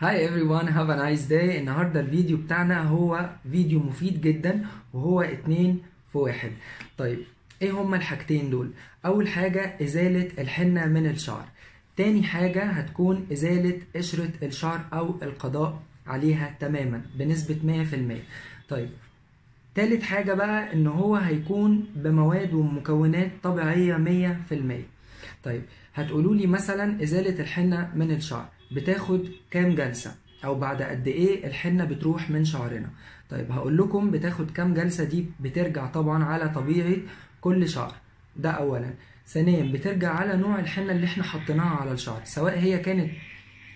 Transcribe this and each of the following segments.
هاي everyone have a nice day. النهارده الفيديو بتاعنا هو فيديو مفيد جدا وهو اتنين في واحد. طيب إيه هما الحاجتين دول؟ أول حاجة إزالة الحنة من الشعر. تاني حاجة هتكون إزالة قشرة الشعر أو القضاء عليها تماما بنسبة 100% طيب تالت حاجة بقى إن هو هيكون بمواد ومكونات طبيعية 100% طيب هتقولوا لي مثلا إزالة الحنة من الشعر. بتاخد كام جلسة؟ أو بعد قد إيه الحنة بتروح من شعرنا. طيب هقول لكم بتاخد كام جلسة دي بترجع طبعا على طبيعة كل شعر. ده اولا. ثانيا بترجع على نوع الحنة اللي إحنا حطيناها على الشعر سواء هي كانت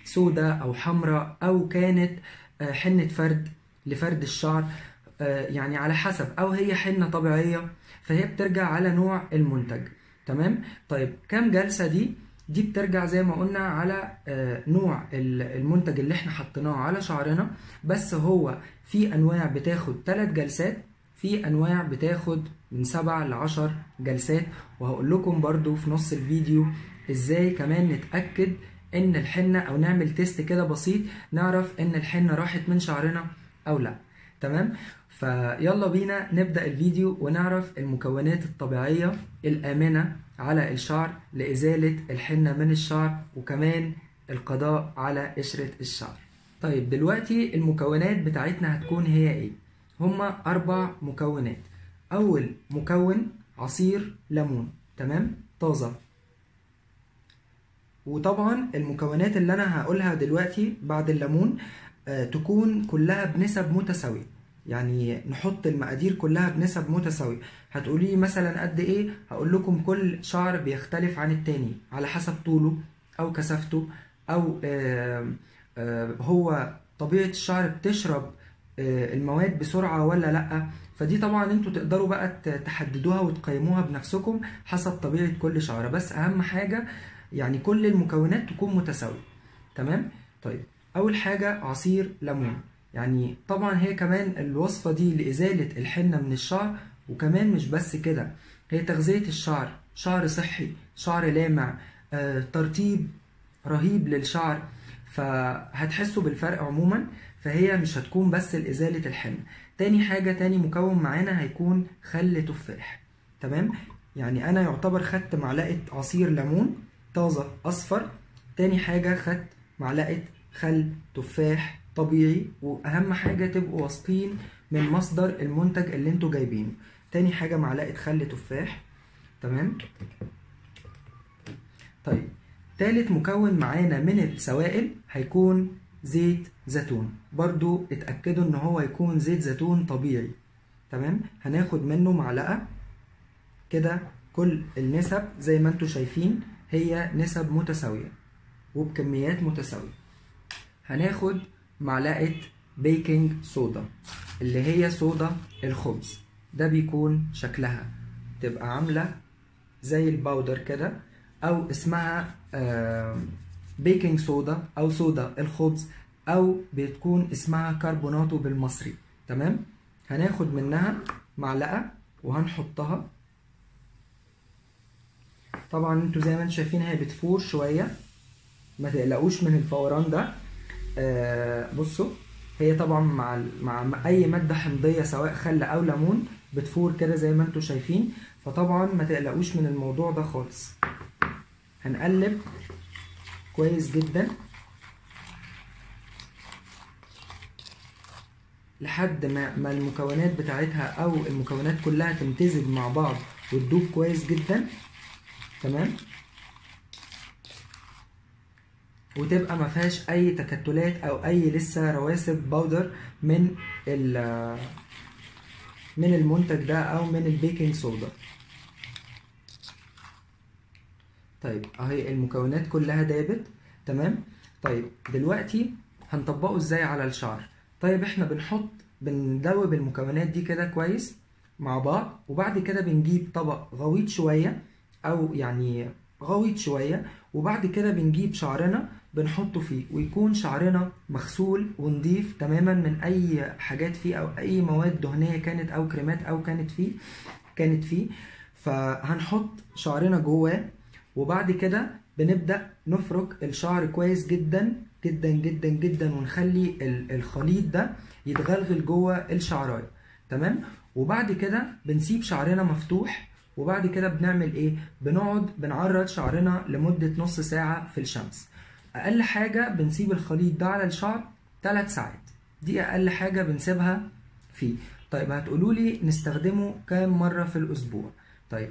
سودة أو حمراء أو كانت آه، حنة فرد لفرد الشعر آه، يعني على حسب. أو هي حنة طبيعية فهي بترجع على نوع المنتج. تمام؟ طيب كام جلسة دي؟ دي بترجع زي ما قلنا على آه، نوع ال- المنتج اللي إحنا حطيناه على شعرنا. بس هو في انواع بتاخد 3 جلسات في انواع بتاخد من 7 ل 10 جلسات. وهقول لكم برضو في نص الفيديو إزاي كمان نتأكد ان الحنة أو نعمل تيست كده بسيط نعرف ان الحنة راحت من شعرنا أو لا. تمام؟ فيلا بينا نبدأ الفيديو ونعرف المكونات الطبيعية الآمنة على الشعر لإزالة الحنة من الشعر وكمان القضاء على قشرة الشعر. طيب دلوقتي المكونات بتاعتنا هتكون هي إيه؟ هما أربع مكونات. أول مكون عصير ليمون تمام؟ طازة. وطبعا المكونات اللي أنا هقولها دلوقتي بعد الليمون آه، تكون كلها بنسب متساوية. يعني نحط المقادير كلها بنسب متساوية. هتقولي لي مثلا قد إيه؟ هقول لكم كل شعر بيختلف عن التاني على حسب طوله أو كثافته أو آه، آه، هو طبيعة الشعر بتشرب آه، المواد بسرعة ولا لأ. فدي طبعا أنتوا تقدروا بقى تحددوها وتقيموها بنفسكم حسب طبيعة كل شعرة بس أهم حاجة يعني كل المكونات تكون متساوية. تمام؟ طيب أول حاجة عصير ليمون. يعني طبعا هي كمان الوصفة دي لإزالة الحنة من الشعر وكمان مش بس كده هي تغذية الشعر شعر صحي شعر لامع آه، ترطيب رهيب للشعر فهتحسوا بالفرق عموما فهي مش هتكون بس لإزالة الحنة. تاني حاجة تاني مكون معانا هيكون خل تفاح. تمام؟ يعني أنا يعتبر خدت معلقة عصير ليمون طازة أصفر. تاني حاجة خدت معلقة خل تفاح. طبيعي وأهم حاجة تبقوا واثقين من مصدر المنتج اللي أنتوا جايبينه. تاني حاجة معلقة خل تفاح. تمام؟ طيب تالت مكون معانا من السوائل هيكون زيت زيتون. برضو اتأكدوا إن هو يكون زيت زيتون طبيعي. تمام؟ هناخد منه معلقة كده كل النسب زي ما أنتوا شايفين هي نسب متساوية وبكميات متساوية. هناخد معلقة baking soda اللي هي صودا الخبز. ده بيكون شكلها. تبقى عاملة زي ال powder كده أو اسمها baking soda أو صودا الخبز أو بتكون اسمها كربوناتو بالمصري. تمام؟ هناخد منها معلقة وهنحطها. طبعا أنتوا زي ما أنتوا شايفين هي بتفور شوية. ما تقلقوش من الفوران ده. بصوا هي طبعا مع مع أي مادة حمضية سواء خل أو ليمون بتفور كده زي ما أنتوا شايفين. فطبعا ما تقلقوش من الموضوع ده خالص. هنقلب كويس جدا لحد ما ما المكونات بتاعتها أو المكونات كلها تمتزج مع بعض وتدوب كويس جدا. تمام؟ وتبقى ما فيهاش أي تكتلات أو أي لسه رواسب powder من ال من المنتج ده أو من ال baking soda طيب أهي المكونات كلها دابت تمام؟ طيب دلوقتي هنطبقه إزاي على الشعر؟ طيب إحنا بنحط بندوب المكونات دي كده كويس مع بعض وبعد كده بنجيب طبق غويط شوية أو يعني غويط شوية وبعد كده بنجيب شعرنا بنحطه فيه ويكون شعرنا مغسول ونضيف تماما من أي حاجات فيه أو أي مواد دهنية كانت أو كريمات أو كانت فيه كانت فيه. فهنحط شعرنا جواه وبعد كده بنبدأ نفرك الشعر كويس جدا جدا جدا جدا ونخلي ال- الخليط ده يتغلغل جوه الشعراية. تمام؟ وبعد كده بنسيب شعرنا مفتوح وبعد كده بنعمل إيه؟ بنقعد بنعرض شعرنا لمدة نص ساعة في الشمس. أقل حاجة بنسيب الخليط ده على الشعر 3 ساعات. دي أقل حاجة بنسيبها فيه. طيب هتقولوا لي نستخدمه كام مرة في الأسبوع؟ طيب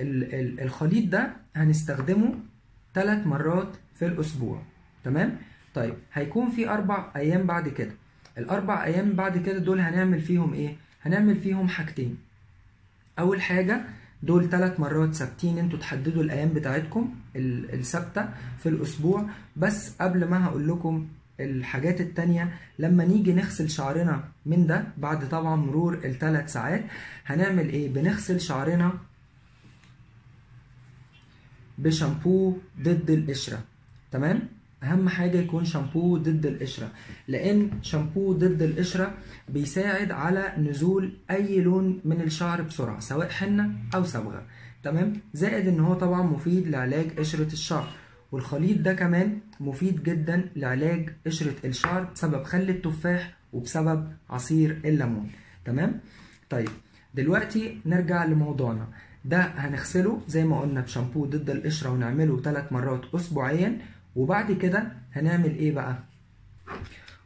ال ال الخليط ده هنستخدمه 3 مرات في الأسبوع. تمام؟ طيب هيكون في أربع أيام بعد كده. الأربع أيام بعد كده دول هنعمل فيهم إيه؟ هنعمل فيهم حاجتين. أول حاجة دول ثلاث مرات ثابتين أنتوا تحددوا الأيام بتاعتكم ال- الثابتة في الأسبوع. بس قبل ما هقول لكم الحاجات التانية لما نيجي نغسل شعرنا من ده بعد طبعا مرور الثلاث ساعات هنعمل إيه؟ بنغسل شعرنا بشامبو ضد القشرة. تمام؟ أهم حاجة يكون شامبو ضد القشرة لأن شامبو ضد القشرة بيساعد على نزول أي لون من الشعر بسرعة سواء حنة أو صبغة. تمام؟ زائد إن هو طبعا مفيد لعلاج قشرة الشعر والخليط ده كمان مفيد جدا لعلاج قشرة الشعر بسبب خل التفاح وبسبب عصير الليمون. تمام؟ طيب دلوقتي نرجع لموضوعنا. ده هنغسله زي ما قلنا بشامبو ضد القشرة ونعمله 3 مرات أسبوعيا وبعد كده هنعمل إيه بقى؟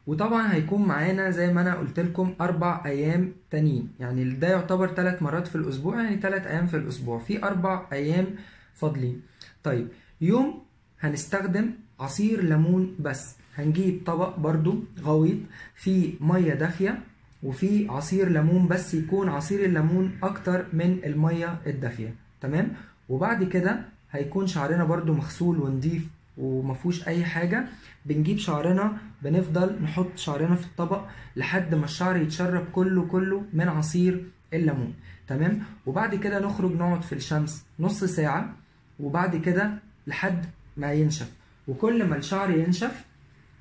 وطبعا هيكون معانا زي ما أنا قلت لكم أربع أيام تانيين. يعني ده يعتبر 3 مرات في الأسبوع يعني 3 أيام في الأسبوع. في أربع أيام فاضلين. طيب يوم هنستخدم عصير ليمون بس. هنجيب طبق برضو غويط فيه مية دافية وفي عصير ليمون بس يكون عصير الليمون أكتر من المية الدافية. تمام؟ وبعد كده هيكون شعرنا برضو مغسول ونضيف ومفهوش أي حاجة بنجيب شعرنا بنفضل نحط شعرنا في الطبق لحد ما الشعر يتشرب كله كله من عصير الليمون تمام؟ وبعد كده نخرج نقعد في الشمس نص ساعة وبعد كده لحد ما ينشف. وكل ما الشعر ينشف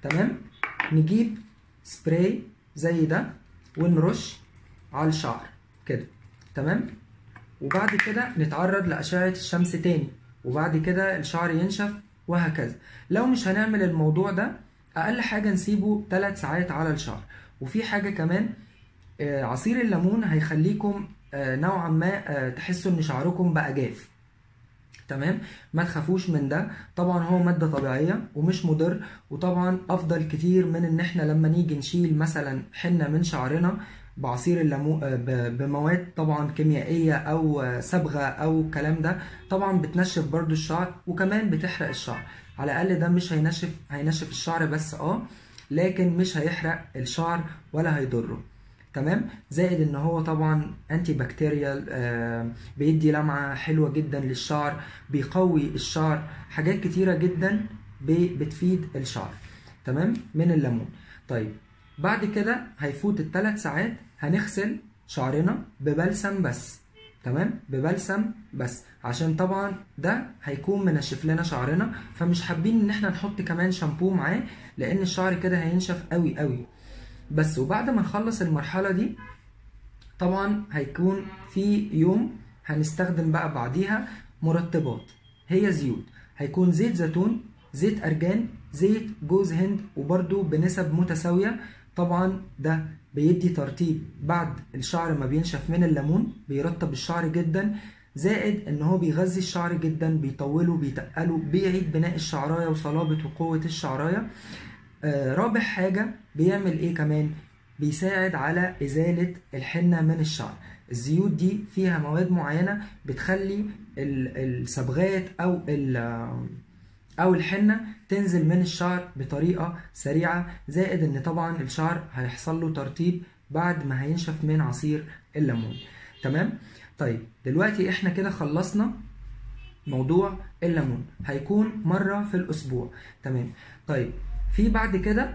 تمام؟ نجيب سبراي زي ده ونرش على الشعر كده. تمام؟ وبعد كده نتعرض لأشعة الشمس تاني. وبعد كده الشعر ينشف وهكذا. لو مش هنعمل الموضوع ده أقل حاجة نسيبه 3 ساعات على الشعر وفي حاجة كمان آه، عصير الليمون هيخليكم آه، نوعا ما آه، تحسوا إن شعركم بقى جاف. تمام؟ ما تخافوش من ده. طبعا هو مادة طبيعية ومش مضر. وطبعا أفضل كتير من إن إحنا لما نيجي نشيل مثلا حنة من شعرنا بعصير الليمون ب- بمواد طبعا كيميائية أو آه، صبغة أو الكلام ده طبعا بتنشف برضو الشعر وكمان بتحرق الشعر. على الأقل ده مش هينشف هينشف الشعر بس آه لكن مش هيحرق الشعر ولا هيضره. تمام؟ زائد إن هو طبعا انتي بكتيريال آه بيدي لمعة حلوة جدا للشعر بيقوي الشعر حاجات كتيرة جدا بتفيد الشعر. تمام؟ من الليمون. طيب بعد كده هيفوت الثلاث ساعات هنغسل شعرنا ببلسم بس. تمام؟ ببلسم بس. عشان طبعا ده هيكون منشف لنا شعرنا فمش حابين إن إحنا نحط كمان شامبو معاه لأن الشعر كده هينشف قوي قوي. بس وبعد ما نخلص المرحلة دي طبعا هيكون في يوم هنستخدم بقى بعديها مرطبات. هي زيوت. هيكون زيت زيتون زيت أرجان زيت جوز هند وبرده بنسب متساوية طبعا ده بيدي ترطيب بعد الشعر ما بينشف من الليمون بيرطب الشعر جدا زائد إن هو بيغذي الشعر جدا بيطوله بيتقله بيعيد بناء الشعراية وصلابة وقوة الشعراية. آه، رابع حاجة بيعمل إيه كمان؟ بيساعد على إزالة الحنة من الشعر. الزيوت دي فيها مواد معينة بتخلي ال- الصبغات أو ال- أو الحنة تنزل من الشعر بطريقة سريعة زائد إن طبعا الشعر هيحصل له ترطيب بعد ما هينشف من عصير الليمون. تمام؟ طيب دلوقتي إحنا كده خلصنا موضوع الليمون. هيكون مرة في الأسبوع. تمام؟ طيب في بعد كده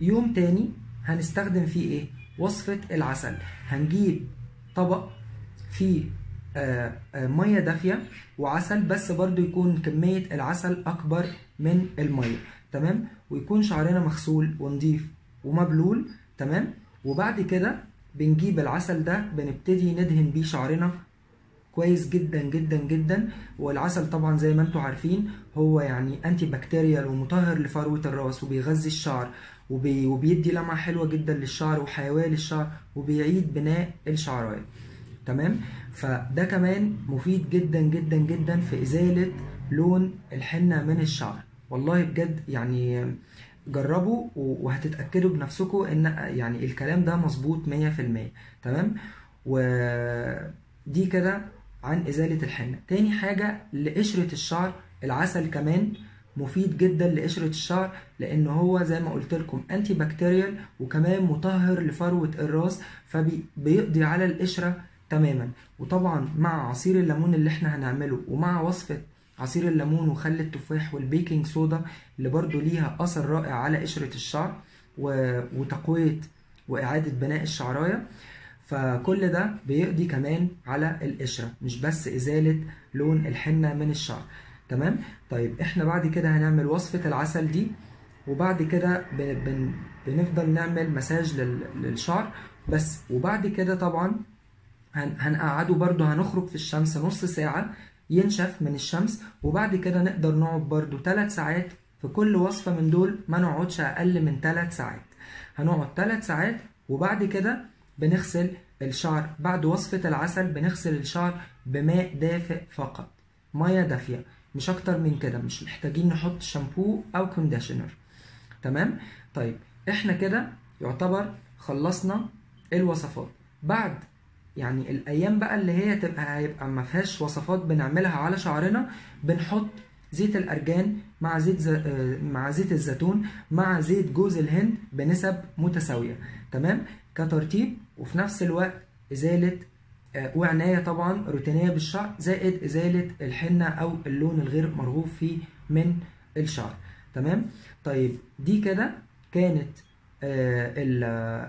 يوم تاني هنستخدم فيه إيه؟ وصفة العسل. هنجيب طبق فيه آه، آه، مية دافية وعسل بس برضو يكون كمية العسل أكبر من المية تمام؟ ويكون شعرنا مغسول ونضيف ومبلول تمام؟ وبعد كده بنجيب العسل ده بنبتدي ندهن بيه شعرنا كويس جدا جدا جدا. والعسل طبعا زي ما أنتم عارفين هو يعني انتي بكتيريال ومطهر لفروة الرأس وبيغذي الشعر وبي وبيدي لمعة حلوة جدا للشعر وحيوية للشعر وبيعيد بناء الشعراية. تمام؟ فده كمان مفيد جدا جدا جدا في إزالة لون الحنة من الشعر. والله بجد يعني جربوا وهتتأكدوا بنفسكم إن يعني الكلام ده مظبوط 100% تمام؟ ودي كده عن إزالة الحنة. تاني حاجة لقشرة الشعر العسل كمان مفيد جدا لقشرة الشعر لأن هو زي ما قلت لكم antibacterial وكمان مطهر لفروة الراس فبيقضي على القشرة تماما. وطبعا مع عصير الليمون اللي إحنا هنعمله ومع وصفة عصير الليمون وخل التفاح وال baking soda اللي برضو ليها أثر رائع على قشرة الشعر وتقوية وإعادة بناء الشعراية. فكل ده بيقضي كمان على القشرة مش بس إزالة لون الحنة من الشعر. تمام؟ طيب إحنا بعد كده هنعمل وصفة العسل دي وبعد كده بن بنفضل نعمل مساج للشعر بس. وبعد كده طبعا هنقعده برضو هنخرج في الشمس نص ساعة ينشف من الشمس وبعد كده نقدر نقعد برضو 3 ساعات في كل وصفة من دول ما نقعدش أقل من 3 ساعات. هنقعد 3 ساعات وبعد كده بنغسل الشعر. بعد وصفة العسل بنغسل الشعر بماء دافئ فقط. مية دافية. مش أكتر من كده. مش محتاجين نحط شامبو أو كونديشنر. تمام؟ طيب إحنا كده يعتبر خلصنا الوصفات. بعد يعني الأيام بقى اللي هي تبقى هيبقى ما فيهاش وصفات بنعملها على شعرنا بنحط زيت الأرجان مع زيت ز... مع زيت الزيتون مع زيت جوز الهند بنسب متساوية تمام؟ كترتيب وفي نفس الوقت إزالة وعناية طبعا روتينية بالشعر زائد إزالة الحنة أو اللون الغير مرغوب فيه من الشعر تمام؟ طيب دي كده كانت ال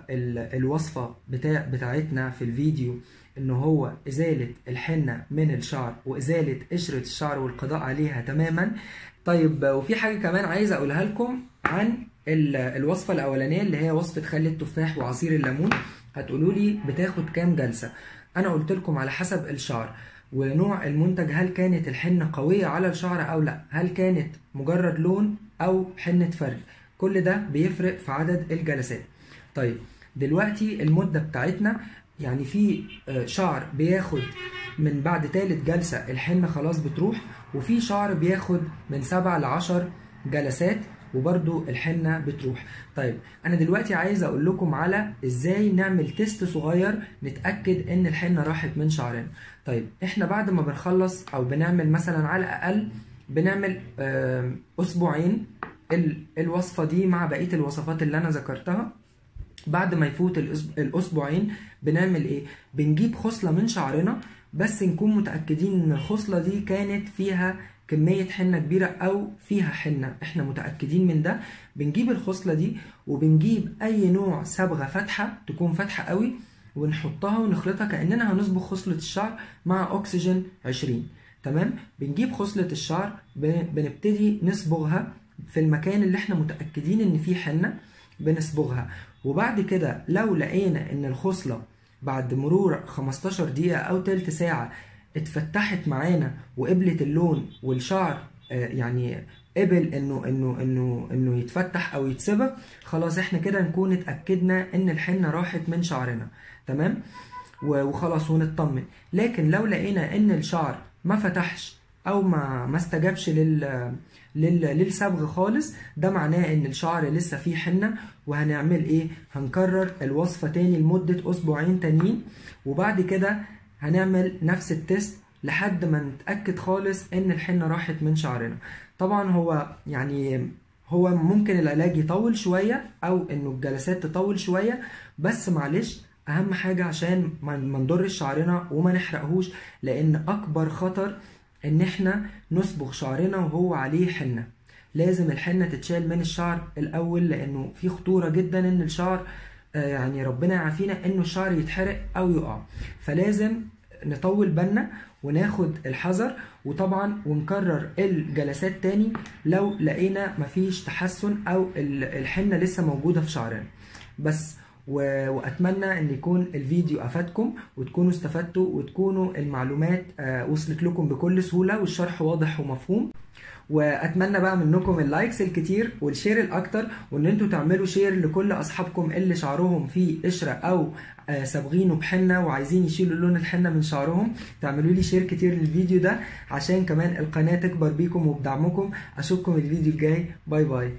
ال الوصفة بتاع بتاعتنا في الفيديو إن هو إزالة الحنة من الشعر وإزالة قشرة الشعر والقضاء عليها تماما. طيب وفي حاجة كمان عايز أقولها لكم عن الوصفة الأولانية اللي هي وصفة خل التفاح وعصير الليمون. هتقولوا لي بتاخد كام جلسة؟ أنا قلت لكم على حسب الشعر. ونوع المنتج هل كانت الحنة قوية على الشعر أو لأ؟ هل كانت مجرد لون أو حنة فرد؟ كل ده بيفرق في عدد الجلسات. طيب دلوقتي المدة بتاعتنا يعني في شعر بياخد من بعد تالت جلسة الحنة خلاص بتروح وفي شعر بياخد من سبع لعشر جلسات وبرده الحنة بتروح. طيب أنا دلوقتي عايز أقول لكم على إزاي نعمل تيست صغير نتأكد إن الحنة راحت من شعرنا. طيب إحنا بعد ما بنخلص أو بنعمل مثلا على الأقل بنعمل أسبوعين الوصفة دي مع بقية الوصفات اللي أنا ذكرتها. بعد ما يفوت الأسبوعين بنعمل إيه؟ بنجيب خصلة من شعرنا بس نكون متأكدين إن الخصلة دي كانت فيها كمية حنة كبيرة أو فيها حنة. إحنا متأكدين من ده. بنجيب الخصلة دي وبنجيب أي نوع صبغة فاتحة تكون فاتحة قوي ونحطها ونخلطها كأننا هنصبغ خصلة الشعر مع أكسجين 20 تمام؟ بنجيب خصلة الشعر بنبتدي نصبغها في المكان اللي إحنا متأكدين ان فيه حنة بنصبغها وبعد كده لو لقينا ان الخصلة بعد مرور 15 دقيقة أو تلت ساعة اتفتحت معانا وقبلت اللون والشعر يعني قبل انه انه انه انه يتفتح أو يتصبغ خلاص إحنا كده نكون اتأكدنا ان الحنة راحت من شعرنا. تمام؟ وخلاص ونطمن. لكن لو لقينا ان الشعر ما فتحش أو ما ما استجابش لل للصبغ خالص. ده معناه إن الشعر لسه فيه حنة وهنعمل إيه؟ هنكرر الوصفة تاني لمدة أسبوعين تانيين. وبعد كده هنعمل نفس التست لحد ما نتأكد خالص إن الحنة راحت من شعرنا. طبعا هو يعني هو ممكن العلاج يطول شوية أو إنه الجلسات تطول شوية بس معلش أهم حاجة عشان ما نضرش شعرنا وما نحرقهوش لأن أكبر خطر إن إحنا نصبغ شعرنا وهو عليه حنة. لازم الحنة تتشال من الشعر الأول لأنه في خطورة جدا إن الشعر يعني ربنا يعافينا إنه الشعر يتحرق أو يقع. فلازم نطول بالنا وناخد الحذر وطبعا ونكرر الجلسات تاني لو لقينا مفيش تحسن أو الحنة لسه موجودة في شعرنا. بس وأتمنى إن يكون الفيديو أفادكم وتكونوا استفدتوا وتكونوا المعلومات آه، وصلت لكم بكل سهولة والشرح واضح ومفهوم. وأتمنى بقى منكم ال likes الكتير وال share الأكتر وإن أنتوا تعملوا share لكل أصحابكم اللي شعرهم فيه قشرة أو آه، صابغينه بحنة وعايزين يشيلوا لون الحنة من شعرهم تعملوا لي share كتير للفيديو ده عشان كمان القناة تكبر بيكم وبدعمكم. أشوفكم الفيديو الجاي. bye bye.